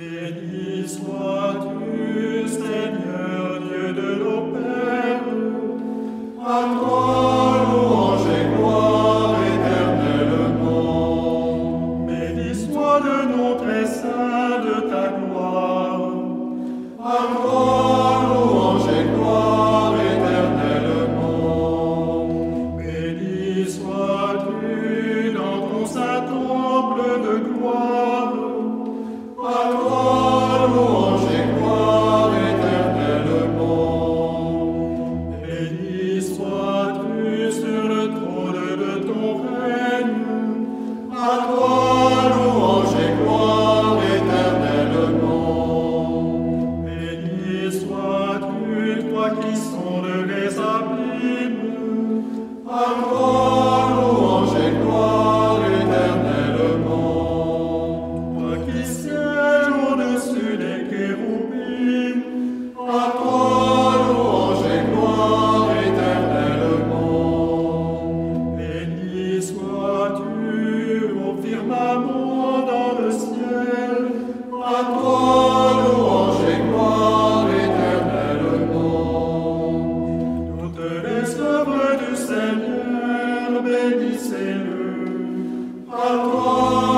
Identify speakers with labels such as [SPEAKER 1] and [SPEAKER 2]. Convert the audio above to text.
[SPEAKER 1] Béni sois-tu, Seigneur Dieu de nos pères, à toi louange et gloire éternellement. Béni soit le nom très saint de ta gloire, à toi louange et gloire éternellement. Béni sois-tu dans ton saint temple de gloire. bénissez-le. À toi,